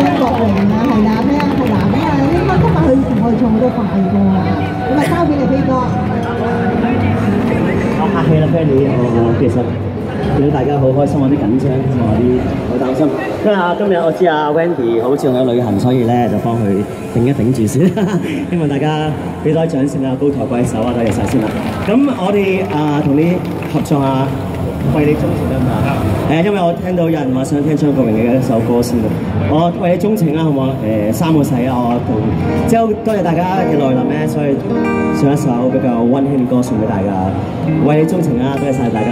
張國榮啊，係啦，咩啊，係嗱咩啊，應該今日佢同我哋唱好多快歌啊，咁啊交俾你飛哥。我客氣啦，Fanny，我其實見到大家好開心，有啲緊張，有啲好擔心。因為，今日我知阿 Wendy 好似有旅行，所以咧就幫佢頂一頂住先。希望大家俾多啲掌聲啊，高抬貴手啊，多謝晒先啦。咁我哋啊同你合作啊。為你鍾情啊嘛，誒，因為我聽到有人話想聽張國榮嘅一首歌先我為你鍾情啦，好唔好？誒，三個世啊，我同即係多謝大家嘅來臨咧，所以唱一首比較溫馨嘅歌送俾大家，為你鍾情啊，多謝晒大家。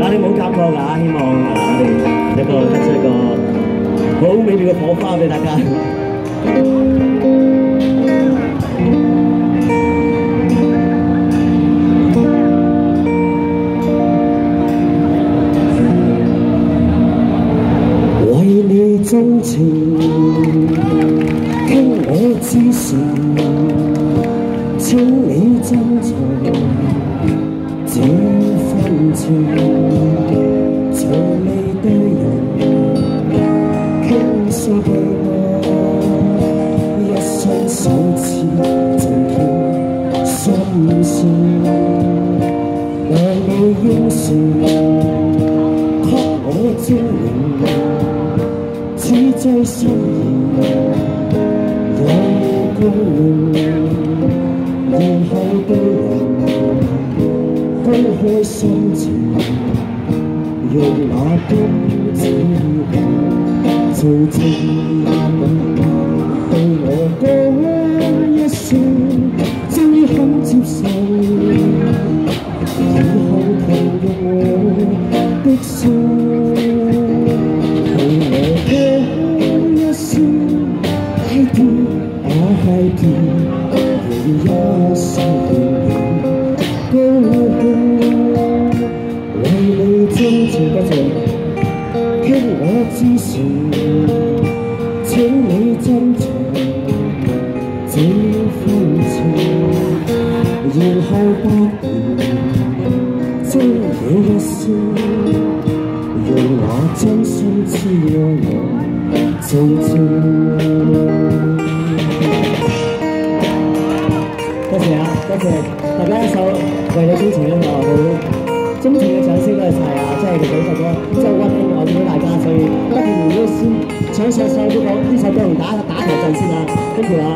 啊，你冇夾過㗎，希望我哋一個得出一個好美妙嘅火花俾大家。真首上上嗰個呢首歌同打打頭陣先啊，跟住啊。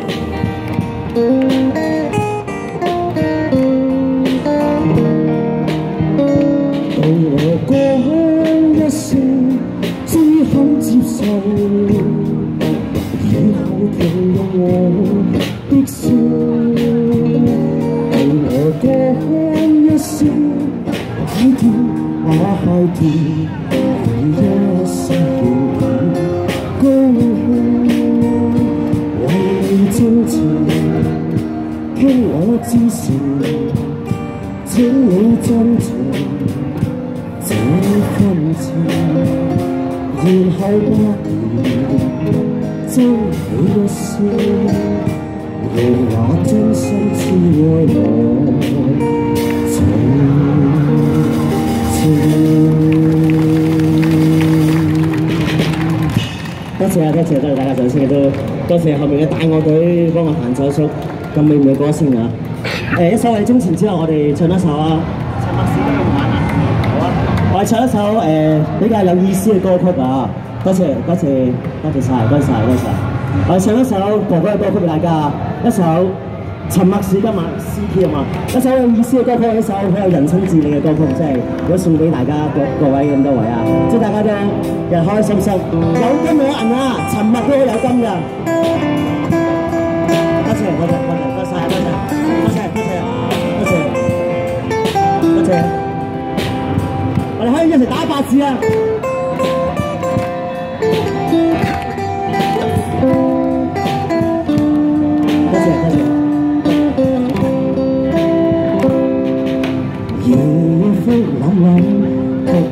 Thank you. 咁美妙嘅歌先啊！誒一首《為中前》之後，我哋唱一首啊，陳默士今日玩啊，好啊！我哋唱一首誒比較有意思嘅歌曲啊！多謝多謝多謝晒，多謝多謝！我哋唱一首哥哥嘅歌曲俾大家，一首沉默是今晚 CP 啊嘛，一首有意思嘅歌曲，一首好有人生智理嘅歌曲，即係如果送俾大家各各位咁多位啊，祝大家都日開心心，有金有銀啊！沉默都有金㗎，多謝多謝。我哋可以一齊打八字啊！不会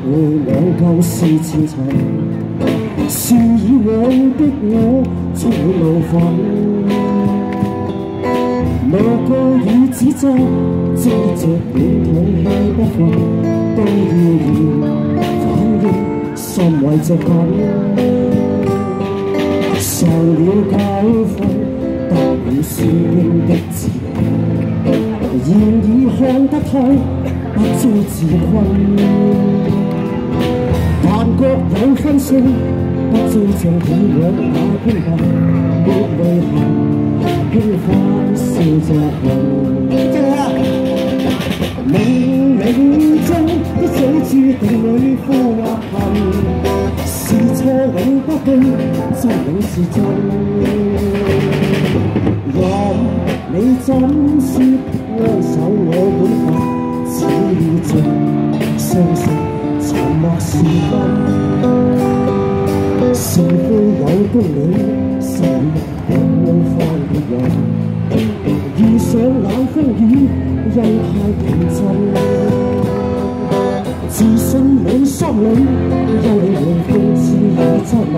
两旧是前尘是以往的我充满怒愤怒过于子瞻朝着远方看不破到要无反顾心怀着恨受了教训得了书经的指引现已看得透不再自困但各有分數，不遭像這樣那般笨，沒淚痕，輕快笑着行。真係啊！冥冥中的水注定裏富或貧，是錯永不對，真永是真。任你怎說安守我本分，只要靜，相信沉默是金。是非有公理，是有冇放別人。遇上冷风雨，因太認真。自信滿心里，因你會諷刺與質問，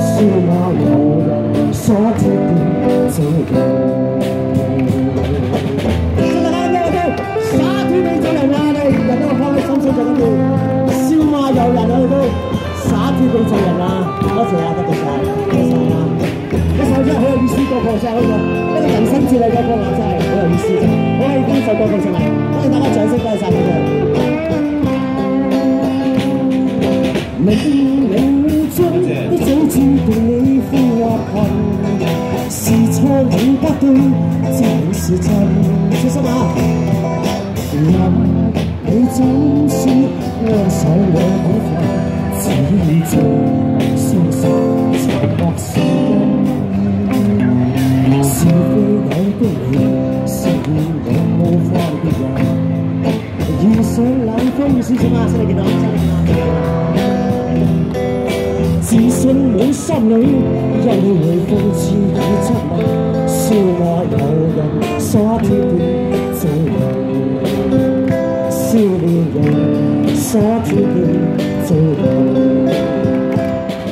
笑骂由人所決多謝啊，多謝晒，多謝啊！一首真係好有意思歌曲，真係好個一個人生哲理嘅歌啊，真係好有意思真係。好喜歡呢首歌曲真係，多謝大家掌聲，多謝晒你哋。冥冥中的早注定你富或貧，是错永不對，這永是真。小心啊！自信满心里，因你會諷刺與質問，笑罵由人所決定這樣，笑臉人所決定這樣，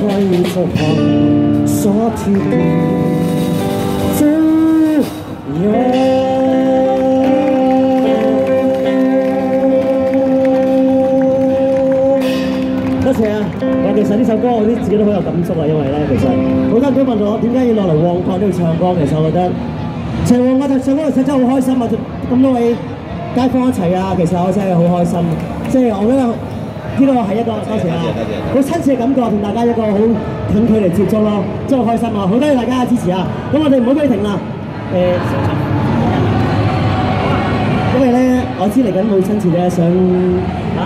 繼續行所決定歌我啲自己都好有感觸啊，因為咧其實好多人都問我點解要落嚟旺角呢度唱歌，其實我覺得唱旺角就唱嗰度唱真係好開心啊！咁多位街坊一齊啊，其實我真係好開心，即係我覺得呢個係一個多謝啊，好親切嘅感覺，同大家一個好近距離接觸咯，真係好開心啊！好多謝大家嘅支持啊！咁我哋唔好俾停啦，誒、因為咧我知嚟緊母親切咧想啊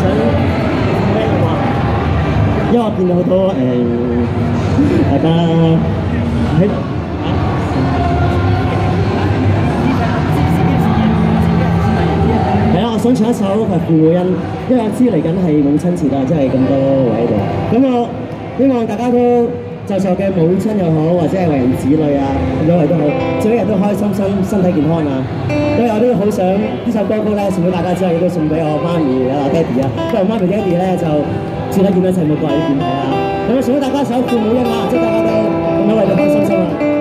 想？因為我見到好多誒、大家喺係啊，我想唱一首係父母恩，因為我知嚟緊係母親節啊，真係咁多位喺度。咁我希望大家都在座嘅母親又好，或者係為人子女啊，咁多位都好，最一日都開心心，身體健康啊！因為我都好想呢首歌曲咧送俾大家之後，亦都送俾我媽咪啊、爹哋啊，因為我媽咪爹哋咧就大家見到一齊冇過嚟呢邊睇啊。咁我送俾大家一首父母恩啊，祝大家都咁多位都開心心啊！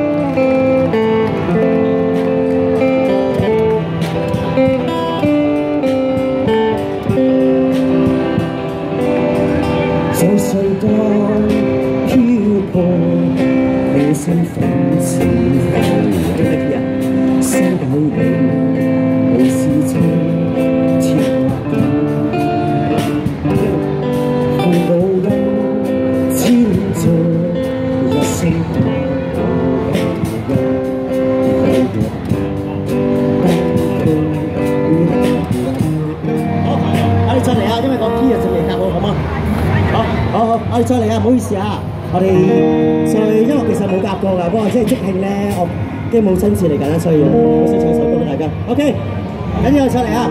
哋再嚟啊，唔好意思啊，我哋再因為其實冇夾過㗎，不過即係即興咧，我啲母親節嚟緊啦，所以我想唱首歌俾大家。OK，緊要再嚟啊！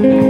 在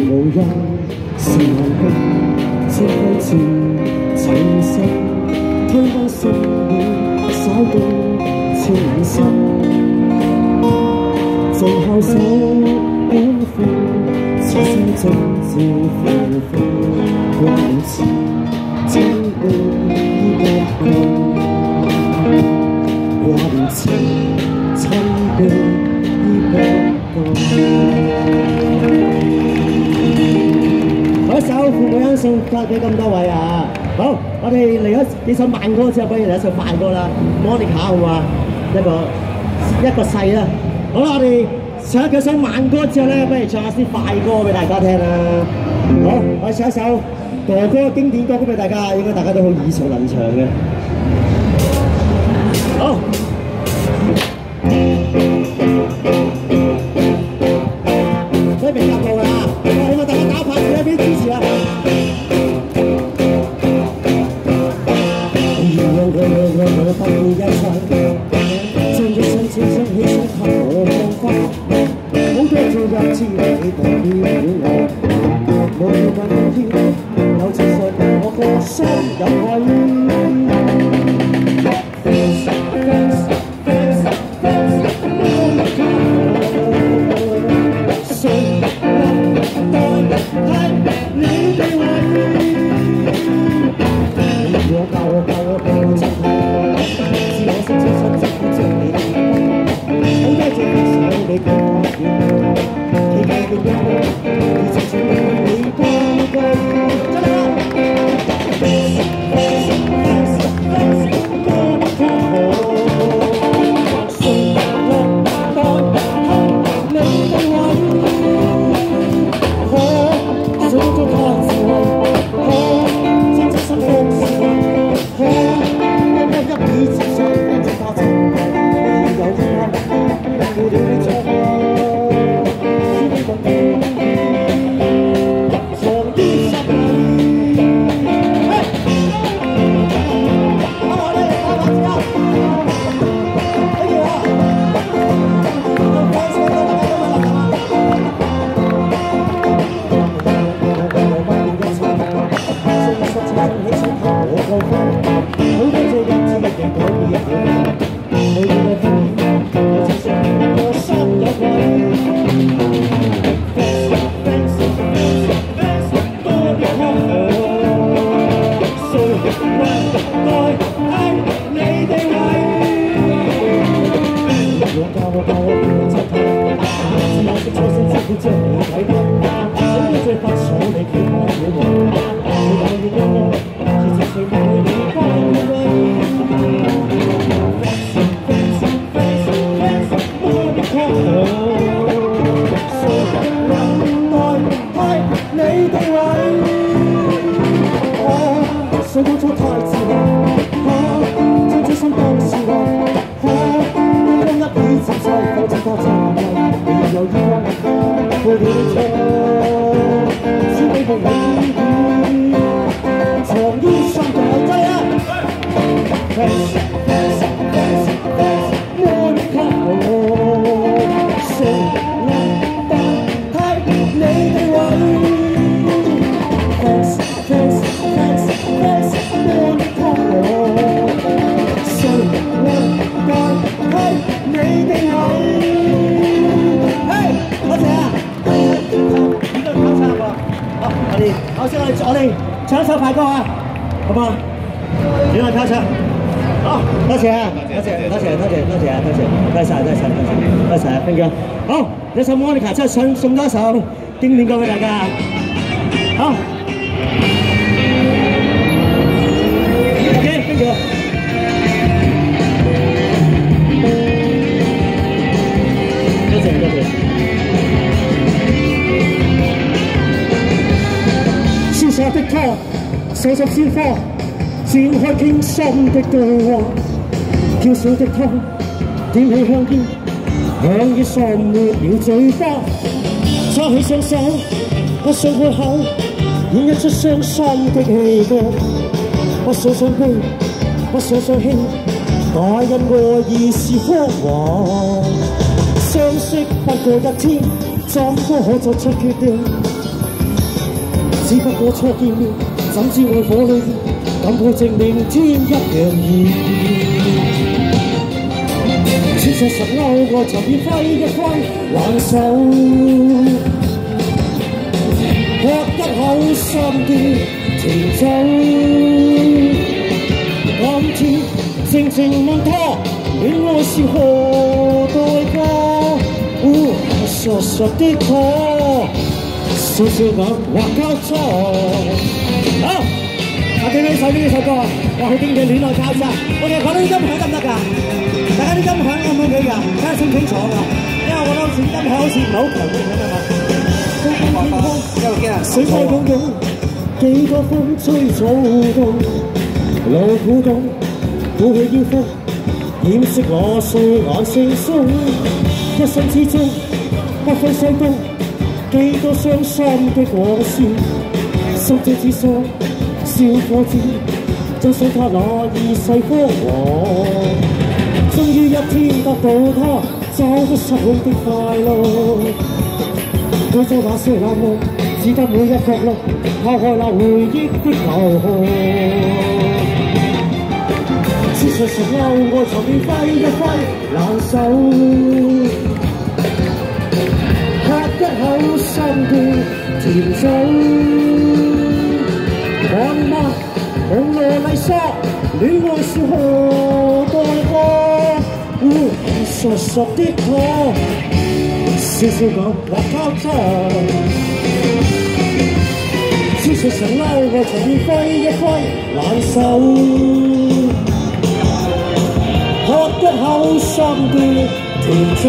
父母恩是眼睛，千輝似情深。推不信了，稍到情深。靜候手本分，此生真正付分，關切真愛不分，掛念情親悲不嗰父母恩送發俾咁多位啊！好，我哋嚟咗幾首慢歌之後，不如嚟一首快歌啦，Monica 好嘛？一個一個世啦。好啦，我哋唱咗幾首慢歌之後咧，不如唱下啲快歌俾大家聽啦。好，我哋唱一首哥哥經典歌曲俾大家，應該大家都好耳熟能詳嘅。好。好嘛？戀愛交叉，好，多謝啊，多謝多謝多謝多謝啊，多謝，多謝晒多謝晒多謝，多謝啊，冰哥，好，一首 Monica 真係想送多一首經典歌俾大家，好，OK，冰哥。多謝手執鮮花，展開傾心的對話。嬌小的他，點起香煙，香煙喪沒了嘴巴。抓起雙手，不想開口，演一出傷心的戲歌。不想傷悲，不想傷輕，但因愛意是謊話。相識不過一天，怎麼可作出決定？只不過初見面，怎知愛火裏敢保證明天一樣熱。此實實勾愛尋遍揮一揮還手，喝一口心甜甜酒。今天靜靜問他，戀愛是何代價？哦，傻傻的他。笑笑眼或交錯。好，我記呢首呢首歌啊，哇好經典戀愛交叉。我哋講啲音響得唔得㗎？大家啲音響 O 唔 OK 㗎？睇下清唔清楚㗎？因為我覺得好似音響好似唔係好強嘅咁啊。高空天空，水波湧湧，幾多風吹草動，路古董，鼓起腰腹，掩飾我睡眼惺忪，一生之中不分西東。幾多傷心的往事，心中只想燒火箭，真想他那二世芳華。終於一天得到他，找到失控的快樂。舉咗那些冷漠，只得每一角落，拋開那回憶的流河。事實上勾愛尋遍揮一揮難受。喝一口心甜甜酒，看嗎？蒙羅麗莎，戀愛是何代價？哦，傻傻的我，笑笑講話交叉。事實上勾愛尋遍揮一揮難受，喝一口心甜甜酒。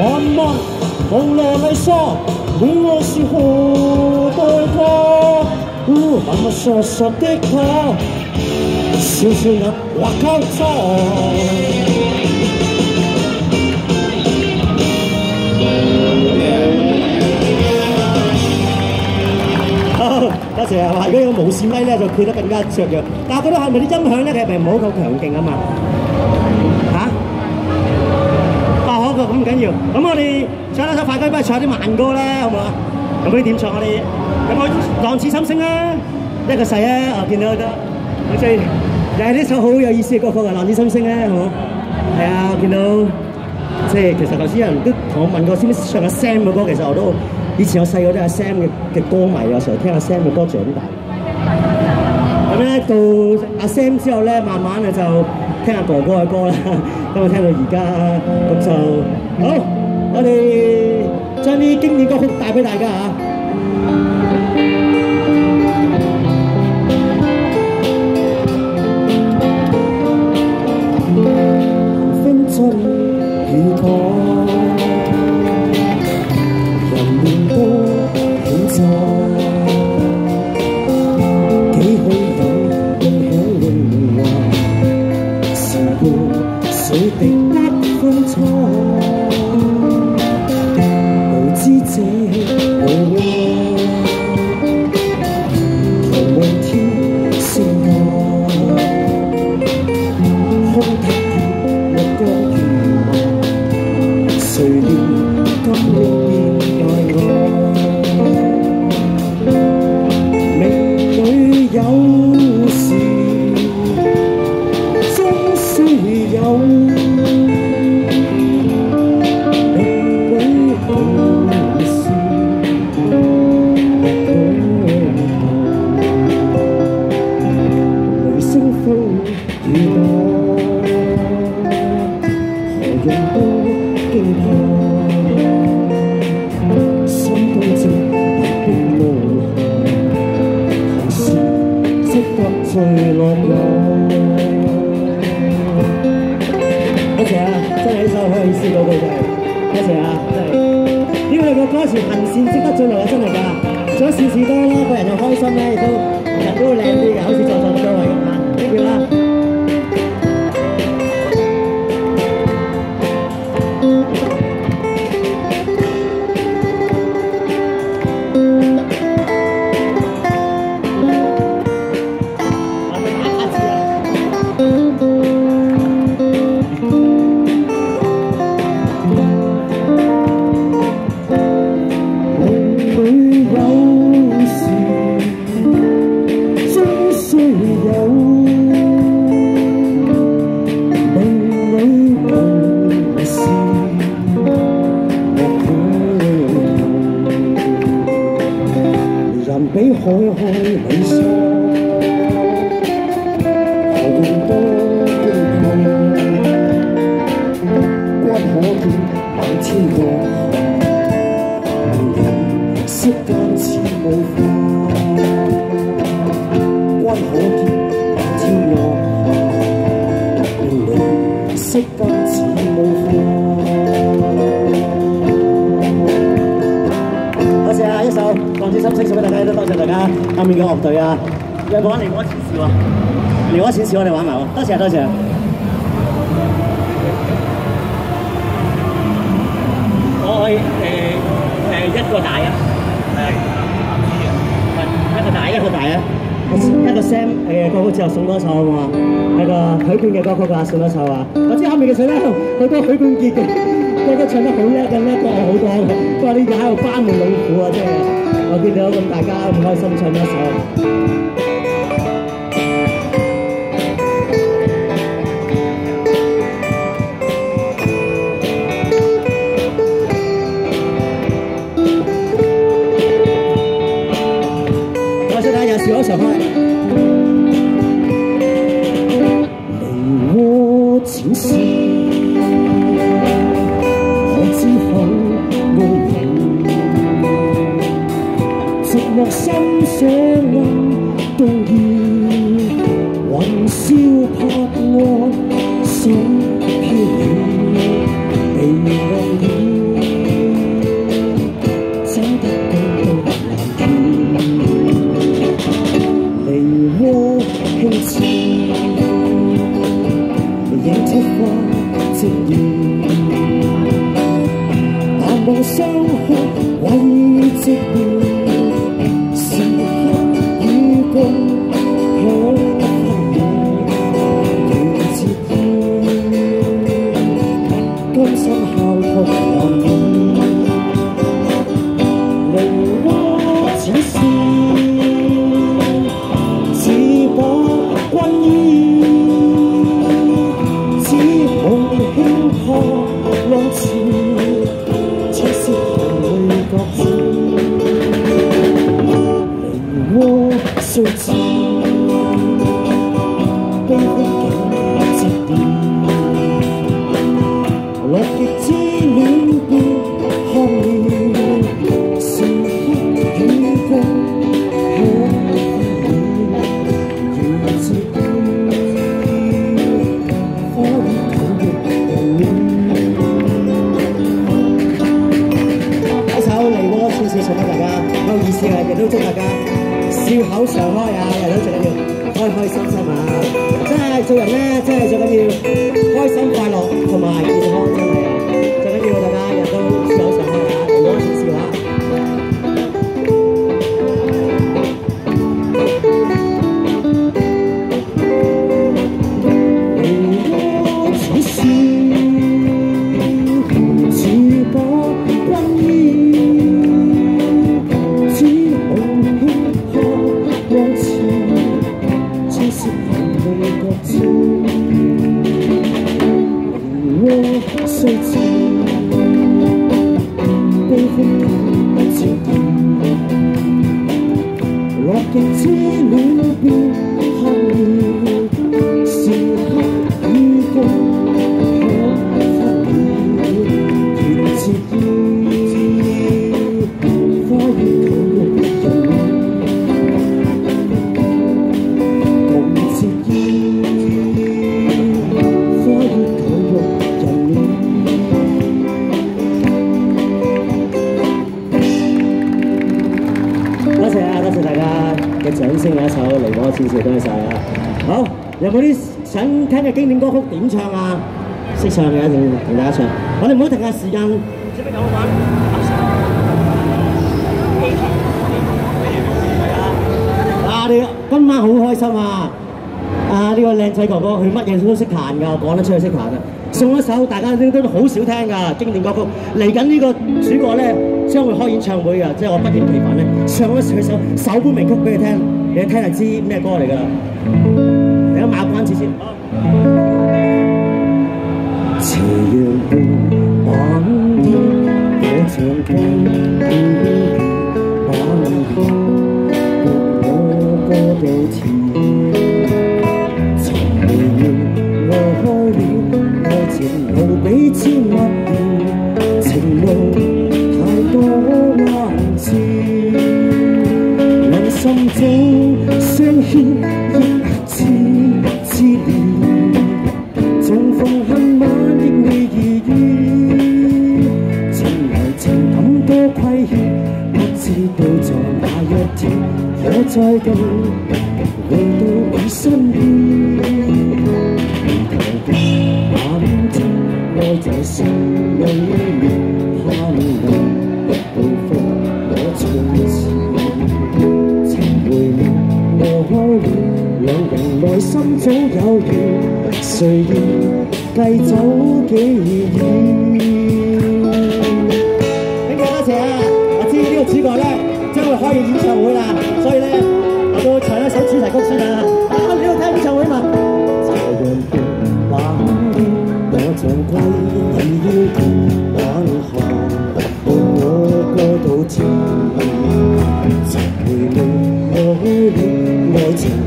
慢慢蒙羅麗莎，戀愛是何代價？哦，默默傻傻的他，笑笑眼或交叉。好，多謝啊！如果有無線咪咧，就配得更加雀躍。但係覺得係咪啲音響咧，其實唔係好夠強勁啊嘛？咁唔緊要，咁我哋唱一首快歌，不如唱啲慢歌啦，好唔好啊？咁可以點唱我哋？咁我浪子心聲啦，一個勢啊！我見到得，好似又係呢首好有意思嘅歌曲啊，《浪子心聲》咧，好？係啊，我見到即係其實頭先有人都同我問過，先唱阿 Sam 嘅歌，其實我都以前我細個都阿 Sam 嘅嘅歌迷，有時候聽阿 Sam 嘅歌長大。咁咧到阿 Sam 之後咧，慢慢啊就聽阿哥哥嘅歌啦。咁啊聽到而家，咁就好，我哋將啲經典歌曲帶俾大家嚇。回落来多谢啊真系一首好有意思嘅句真系多谢啊真系呢两个歌词行善积得最耐啊真系噶做善事多啦个人又开心咧亦都人都靓啲嘅好似在座咁多位咁啊。thank you 啦。Oh, oh, oh, oh, oh, 多謝。我可以誒誒一個大啊，係一個大一個大啊，一個 Sam 誒歌曲之後送多首好嘛？係個許冠嘅歌曲啊，送多首啊！我知後面嘅水咧好多許冠傑嘅歌都唱得好叻嘅，叻過我好多嘅，不過呢個喺度班門弄斧啊，即係我見到咁大家咁開心唱一首。小孩，識唱嘅一定同大家唱。我哋唔好停下時間。唔知有冇玩？啊！你今晚好開心啊！啊！呢、個靚仔哥哥佢乜嘢都識彈㗎，講得出佢識彈啊！送一首大家都都好少聽㗎經典歌曲。嚟緊呢個主角咧將會開演唱會㗎，即係我不厭其煩咧唱一首首本名曲俾你聽，你聽就知咩歌嚟㗎啦。你一馬關子先。斜陽半晚天，我像風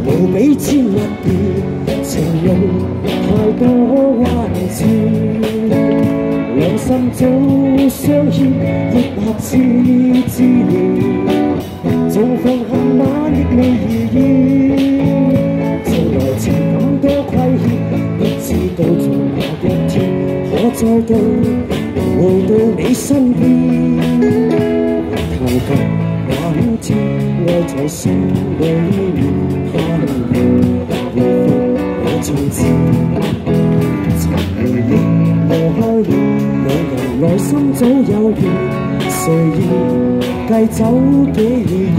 无比千万遍情路太多弯转两心早相牵亦或痴自然早放下那热烈预演从来情感多亏欠不知道在哪一天可再度回到你身边来提及我已爱在心里面从前，曾回忆无向往，两人内心早有缘，谁愿计走几远？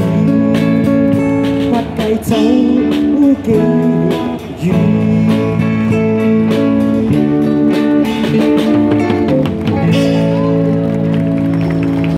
不计走几远。